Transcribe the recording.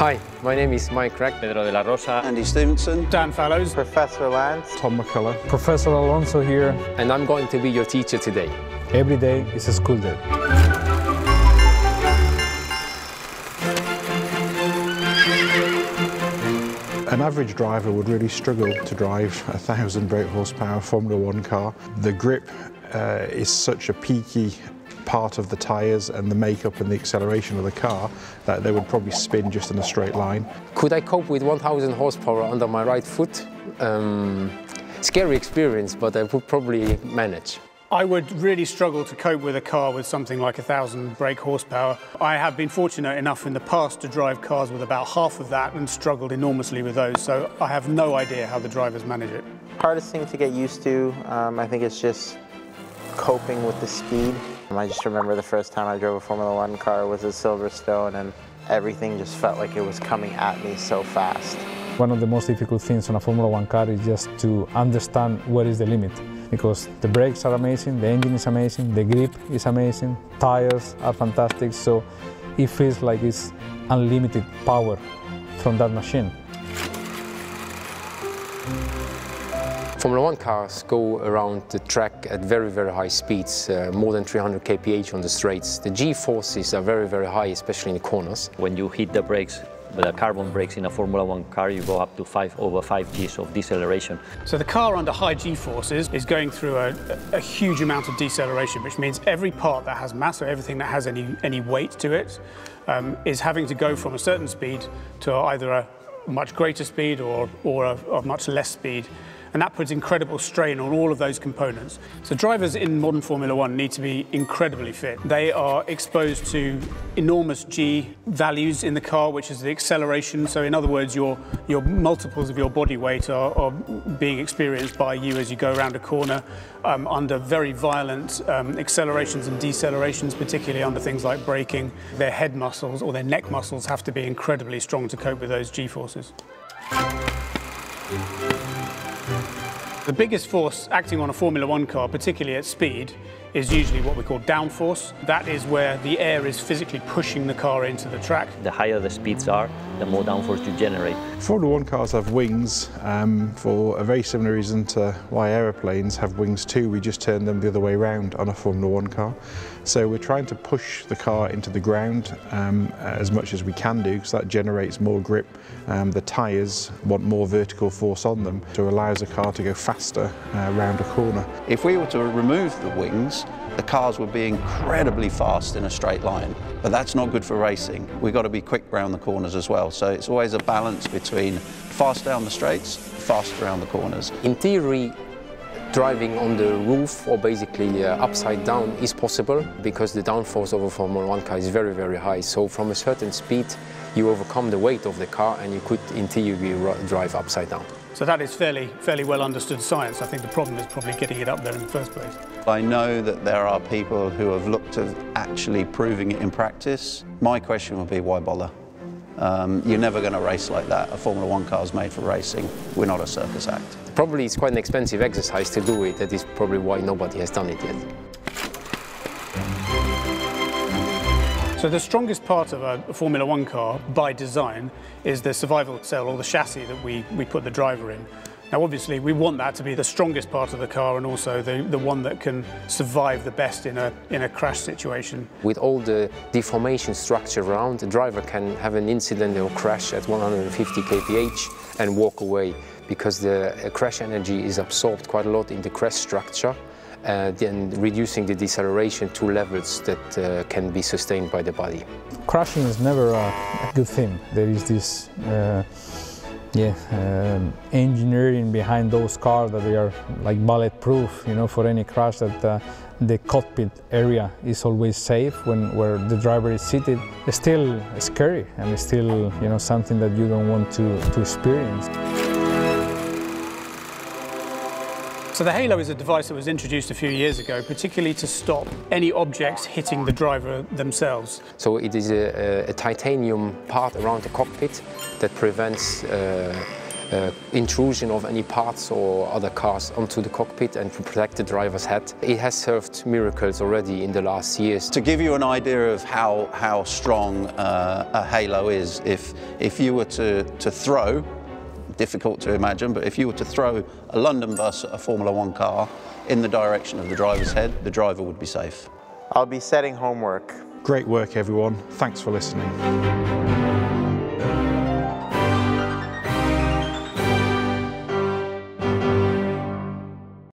Hi, my name is Mike Krack. Pedro de la Rosa. Andy Stevenson. Dan Fallows. Professor Lance. Tom McCullough. Professor Alonso here. And I'm going to be your teacher today. Every day is a school day. An average driver would really struggle to drive a thousand brake horsepower Formula One car. The grip uh, is such a peaky part of the tyres and the makeup and the acceleration of the car that they would probably spin just in a straight line. Could I cope with 1000 horsepower under my right foot? Um, scary experience, but I would probably manage. I would really struggle to cope with a car with something like thousand brake horsepower. I have been fortunate enough in the past to drive cars with about half of that and struggled enormously with those, so I have no idea how the drivers manage it. Hardest thing to get used to, um, I think it's just coping with the speed. I just remember the first time I drove a Formula One car was at Silverstone and everything just felt like it was coming at me so fast. One of the most difficult things on a Formula One car is just to understand what is the limit because the brakes are amazing, the engine is amazing, the grip is amazing, tires are fantastic, so it feels like it's unlimited power from that machine. Formula One cars go around the track at very, very high speeds, uh, more than 300 kph on the straights. The G-forces are very, very high, especially in the corners. When you hit the brakes, the carbon brakes in a Formula One car, you go up to five over five Gs of deceleration. So the car under high G forces is going through a, a, huge amount of deceleration, which means every part that has mass or everything that has any, any weight to it um, is having to go from a certain speed to either a much greater speed or, or a, a much less speed and that puts incredible strain on all of those components. So drivers in modern Formula One need to be incredibly fit. They are exposed to enormous G values in the car, which is the acceleration. So in other words, your, your multiples of your body weight are, are being experienced by you as you go around a corner um, under very violent um, accelerations and decelerations, particularly under things like braking. Their head muscles or their neck muscles have to be incredibly strong to cope with those G-forces. The biggest force acting on a Formula One car, particularly at speed, is usually what we call downforce. That is where the air is physically pushing the car into the track. The higher the speeds are, the more downforce you generate. Formula One cars have wings um, for a very similar reason to why aeroplanes have wings too. We just turn them the other way around on a Formula One car. So we're trying to push the car into the ground um, as much as we can do because that generates more grip. Um, the tyres want more vertical force on them to allow the car to go faster uh, around a corner. If we were to remove the wings, the cars would be incredibly fast in a straight line. But that's not good for racing. We've got to be quick around the corners as well. So it's always a balance between fast down the straights, fast around the corners. In theory, driving on the roof or basically uh, upside down is possible because the downforce of a Formula One car is very, very high. So from a certain speed, you overcome the weight of the car and you could, in theory, drive upside down. So that is fairly, fairly well understood science. I think the problem is probably getting it up there in the first place. I know that there are people who have looked at actually proving it in practice. My question would be, why bother? Um, you're never going to race like that. A Formula One car is made for racing. We're not a circus act. Probably it's quite an expensive exercise to do it. That is probably why nobody has done it yet. So the strongest part of a Formula One car, by design, is the survival cell or the chassis that we, we put the driver in. Now obviously we want that to be the strongest part of the car and also the, the one that can survive the best in a, in a crash situation. With all the deformation structure around, the driver can have an incident or crash at 150 kph and walk away because the crash energy is absorbed quite a lot in the crash structure uh, then reducing the deceleration to levels that uh, can be sustained by the body. Crashing is never a, good thing. There is this uh, yeah, um, engineering behind those cars that they are like bulletproof, you know, for any crash that uh, the cockpit area is always safe when where the driver is seated. It's still scary and it's still, you know, something that you don't want to, to experience. So the Halo is a device that was introduced a few years ago, particularly to stop any objects hitting the driver themselves. So it is a, a titanium part around the cockpit that prevents uh, uh, intrusion of any parts or other cars onto the cockpit and to protect the driver's head. It has served miracles already in the last years. To give you an idea of how, how strong uh, a halo is, if, if you were to, to throw, difficult to imagine, but if you were to throw a London bus at a Formula One car in the direction of the driver's head, the driver would be safe. I'll be setting homework. Great work, everyone. Thanks for listening.